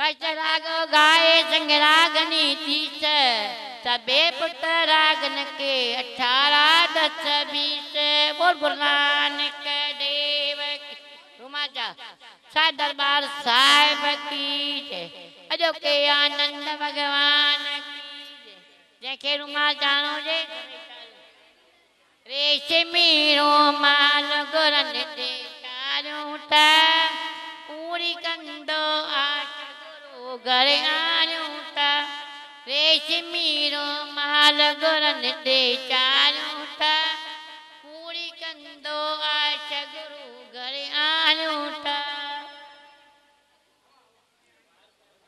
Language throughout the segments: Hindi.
कष्ट राग गाए संग रागनी तीस। सबे पुत्र रागन के अठारह दस बीस। बोल गुरु नानक देव रुमाचा साथ दरबार साहिब की अजो के आनंद भगवान जंहिंखे रुमाल जानो जे रेशमी रोमाल गुरन ते चारूं त पूरी कंदो ഉഗരങ്ങാനൂട്ട ರೇಷ್ಮೀರೋ ಮಹಾಲಗುರನ್ನೇ ಚಾನೂಟ ಮೂಡಿ ಕಂದೋ ಆಶ ಗುರು पूरी कंदो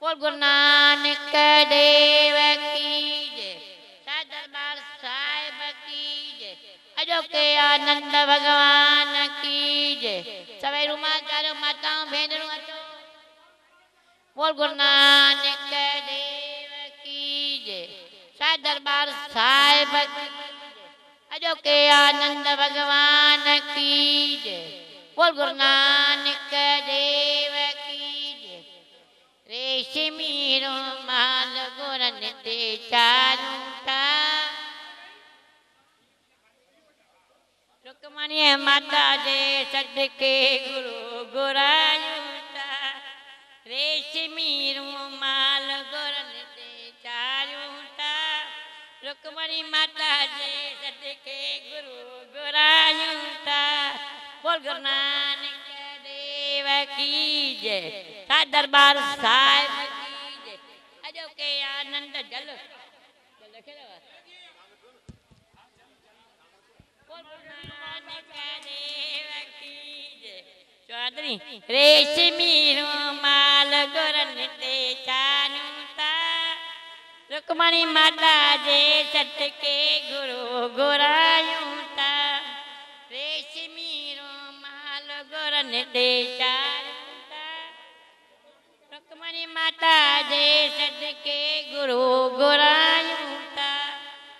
बोल गुरु नानक देव की जय साईं दरबार साहिब की जय अॼो के आनंद भॻवान की जय सभई रूमा चारो माताऊं भेनरूं अचो बोल, गुरु नानक देव की जय। साईं दरबार साहिब अजो के आनंद भगवान की जय। बोल, गुरु नानक देव की जय। रेशमी रोमाल गुरन ते चारूं ता रुकमणी माता जे सदके गुरु गुरायूं રેશમી રૂમાલ ગોરન તે ચારુતા રૂકમણી માતા જે સદકે ગુરુ ગોરાયુતા બોલ ગુરુ નાનક દેવ કી જય દરબાર સાહેબ ચાદરી રેશમી રૂમાલ ગોરન તે ચાનુતા રૂકમણી માતા જે સટકે ગુરુ ગોરાયુતા રેશમી રૂમાલ ગોરન તે ચાનુતા રૂકમણી માતા જે સટકે ગુરુ ગોરાયુતા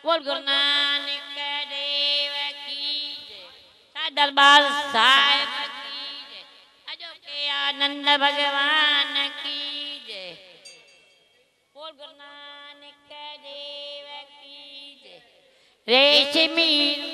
બોલ ગુરુ નાનક દેવ કી જય દરબાર સાહેબ के आनंद भगवान की जय। बोल गुरु नानक देव की जय। रेशमी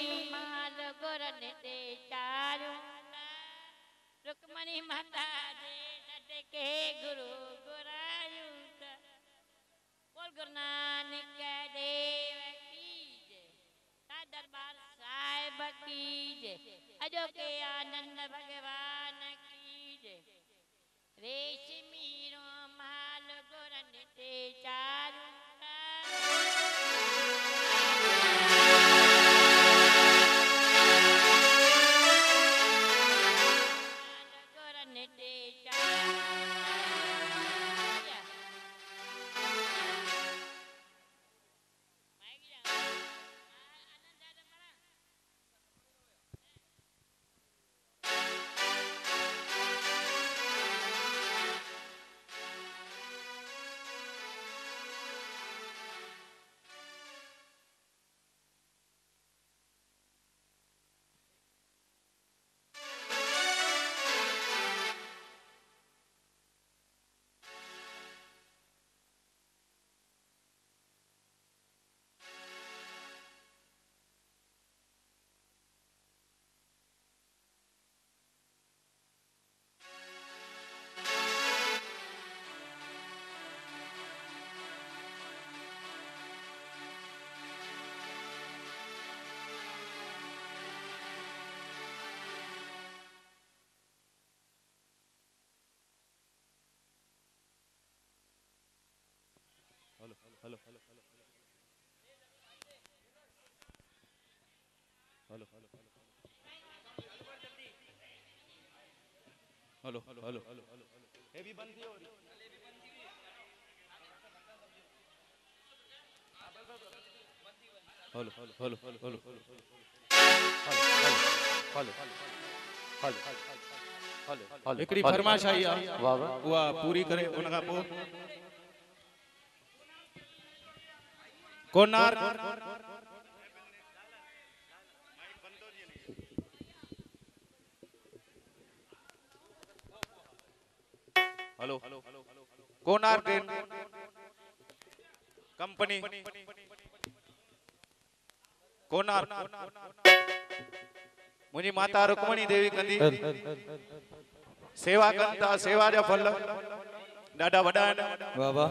hello hello hello hello hello hello hello ये भी बंद हो रही hello hello hello hello hello hello hello hello hello हिकिड़ी फरमाइश आई आहे उहा पूरी करे उन खां पोइ कोनार हेलो। कोनार ट्रेन कंपनी। कोनार मुंहिंजी माता रुक्मणी देवी कंदी। सेवा था सेवा जा फल ॾाढा वॾा आहिनि वाह वाह।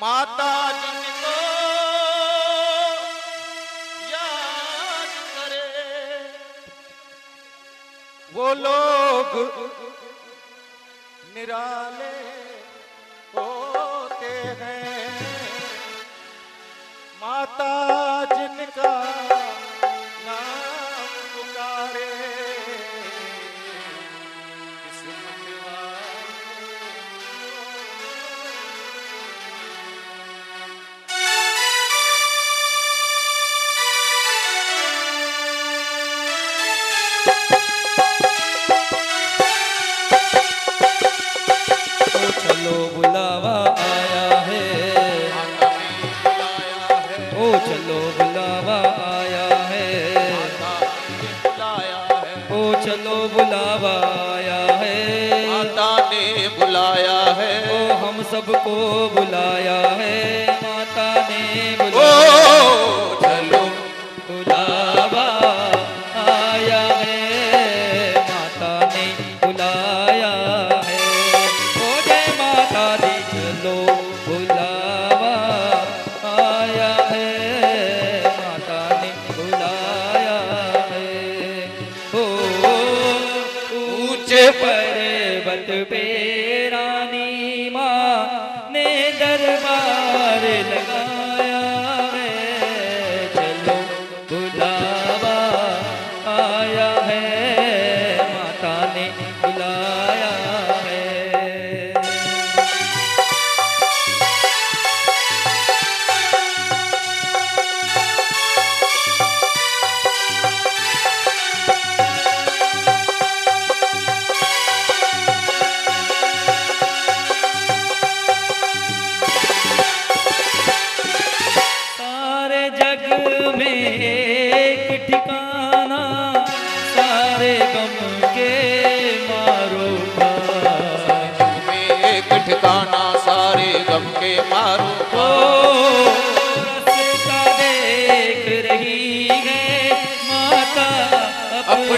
माता जिनको याद करे। वो लोग निराले होते हैं। माता जिनका ओ चलो बुलावाया है। माता ने बुलाया है। ओ हम सबको बुलाया है। माता ने ओ चलो ऊँचे पर्वत पे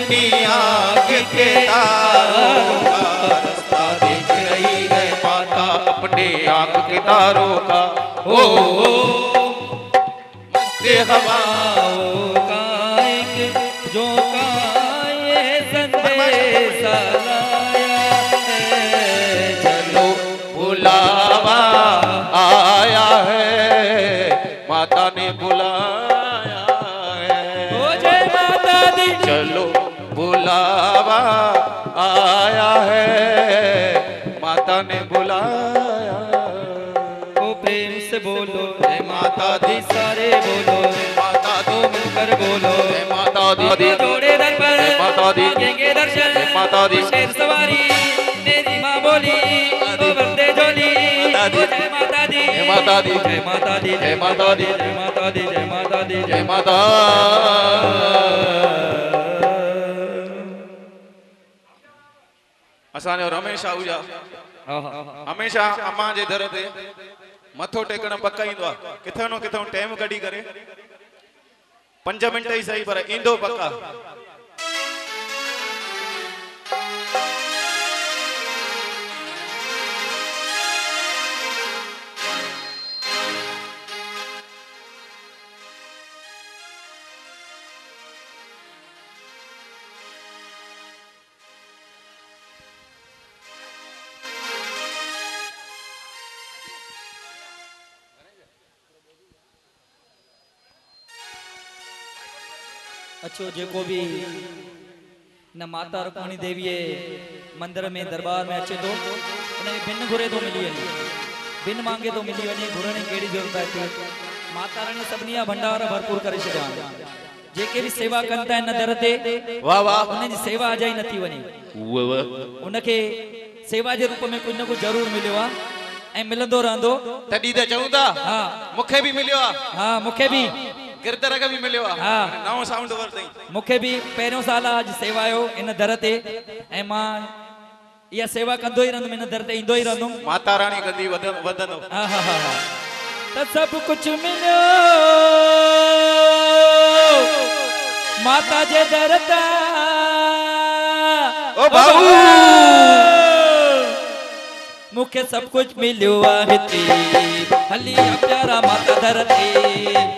अपनी आँख के तारों का रास्ता देख रही है माता अपने आँख के तारों का। ओ मस्ते हवा हवाओं का एक जो का ये संदेशा है माता ने बुलाया ओ प्रेम से बोलो जय माता दी सारे बोलो माता दी मिलकर बोलो जय माता दी जोड़े दर पर माता दी मांगेंगे दर्शन माता दी शेर सवारी मेरी माँ बोली ओ बंदे जोली माता दी। ओ जय माता दी जय माता दी। जय माता दी जय माता दी। जय माता दी जय माता दी जय माता असांजो रमेश आहूजा। हमेशा अम्मा जे दर ते मथो टेकण पक ईंदो आहे किथे न किथे टाइम कढी करे। पंज मिंट ई सही पर ईंदो पक्का। अचो जेको बि न माता रुक्मणी देवीअ मंदिर में दरबार में अचे थो उनखे भिन घुरे थो मिली वञे। भिन मांगे थो मिली वञे घुरण जी कहिड़ी ज़रूरत आहे माता रानी सभिनी जा भंडार भरपूर करे छॾिया आहिनि। जेके बि सेवा कनि था हिन दर ते वाह वाह। उन्हनि जी सेवा अजाई नथी वञे। उनखे सेवा जे रूप में कुझु न कुझु ज़रूरु मिलियो आहे ऐं मिलंदो रहंदो। तॾहिं त चऊं था हा। मूंखे बि मिलियो आहे हा मूंखे बि। गिरधर खे बि मिलियो आहे हा। नओं साउंड वरितई मूंखे बि पहिरियों साल आहे अॼु सेवा आयो इन दर ते। ऐं माँ इहा सेवा कंदो ई रहंदुमि इन दर ते ईंदो ई रहंदुमि। माता रानी कंदी वधन- वधंदो। हा हा हा त सभु कुझु मिलियो। माता जे दर तां। ओ भाऊ। मूंखे सभु कुझु मिलियो आहे हिते। हली आ प्यारा माता दर ते।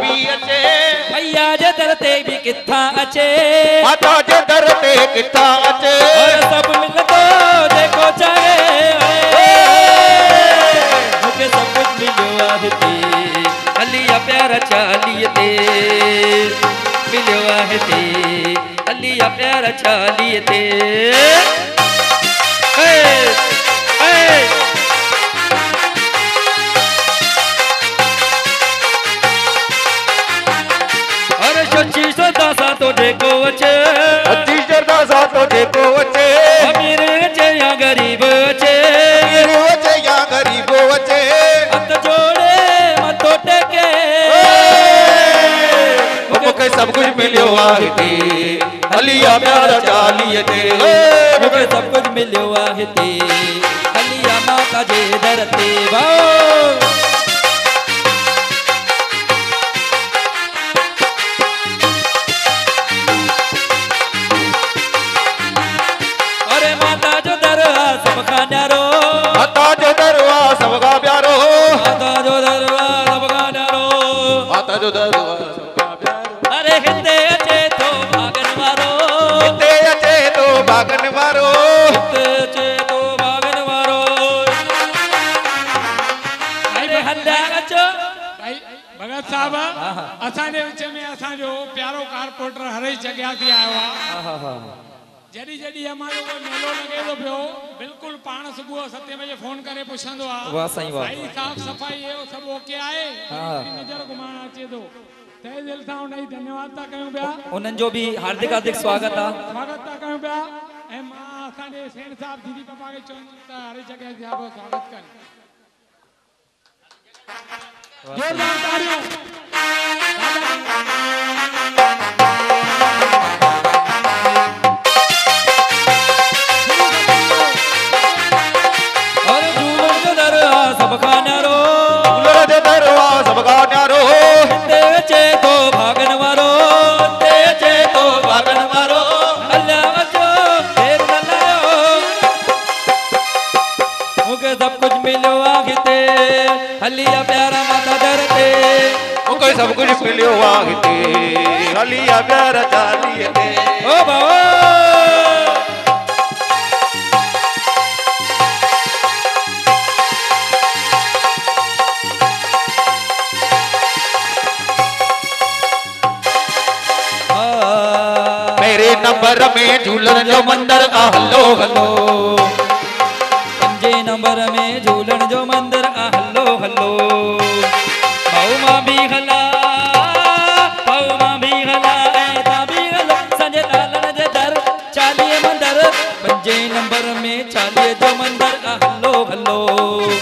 बि अचे। भैया जे दर ते बि किथां अचे। माता जे दर ते किथां अचे। और सभु मिलंदो जेको चाहे। मूंखे सभु कुझु मिलियो आहे हिते आ प्यारा चालीह ते मिलियो आहे हिते आ प्यारा चालीह ते तो जेको अचे अची जरदा सा तो जेको अचे अमीर अचे या गरीब अचे हीरो अचे या गरीबो अचे हथ जोड़े मथो टेके ओ मूंखे सभु कुझु मिलियो आहे हिते हलिया प्यारा चालीह ते मूंखे सभु कुझु मिलियो जॻियाती आयो आहे जॾहिं जॾहिं कोई मेलो लॻे थो पियो बिल्कुलु पाण सुबुह सते बजे फ़ोन करे पुछंदो आहे वाह साईं वाह भाई साफ़ सफ़ाई इहो सभु ओके आहे नज़र घुमाइण अचे थो तहे दिलि सां हुनजी धन्यवाद था कयूं पिया। उन्हनि जो बि हार्दिक हार्दिक स्वागत आहे स्वागत था कयूं पिया। ऐं माँ असांजे सेठ साहिब दीदी पप्पा खे चवंदुमि त हरेश जॻियाती साहिब जो स्वागत कनि। जोरदार ताड़ियूं प्यारा चालीह ओ बाबा। मेरे नंबर में झूलण जो मंदर आ हलो हलो पंजे नंबर में झूलण हलो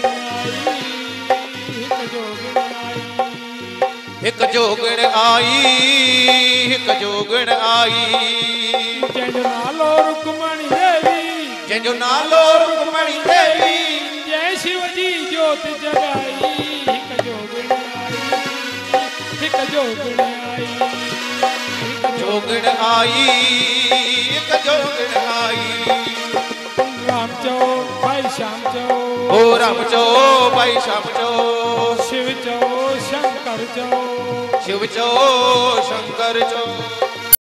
हिकु जोगण आई हिकु जोगण आई जंहिंजो नालो रुकमणी देवी जंहिंजो नालो रुकमणी देवी जय शिव जी ज्योति जगाई हिकु जोगण आई हिकु जोगण आई हिकु जोगण आई हिकु जोगण आई राम चओ भाई श्याम चओ ओ राम चओ भाई श्याम चओ शिव चओ ਸ਼ੰਕਰ ਜੋ ਸ਼ਿਵ ਜੋ ਸ਼ੰਕਰ ਜੋ